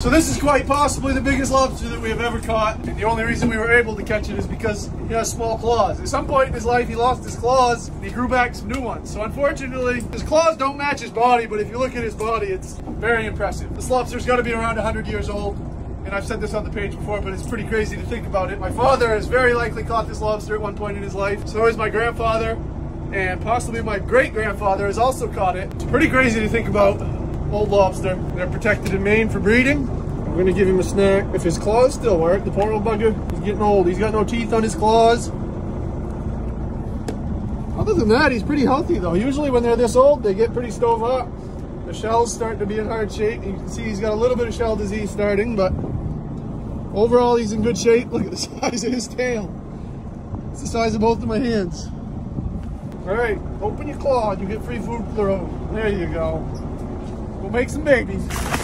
So this is quite possibly the biggest lobster that we have ever caught. And the only reason we were able to catch it is because he has small claws. At some point in his life, he lost his claws and he grew back some new ones. So unfortunately, his claws don't match his body, but if you look at his body, it's very impressive. This lobster's gotta be around 100 years old. And I've said this on the page before, but it's pretty crazy to think about it. My father has very likely caught this lobster at one point in his life. So is my grandfather, and possibly my great grandfather has also caught it. It's pretty crazy to think about old lobster. They're protected in Maine for breeding. I'm gonna give him a snack. If his claws still work, the poor old bugger, he's getting old. He's got no teeth on his claws. Other than that, he's pretty healthy though. Usually when they're this old, they get pretty stove up. The shell's starting to be in hard shape. You can see he's got a little bit of shell disease starting, but overall he's in good shape. Look at the size of his tail. It's the size of both of my hands. All right, open your claw, and you get free food for the road. There you go. We'll make some babies.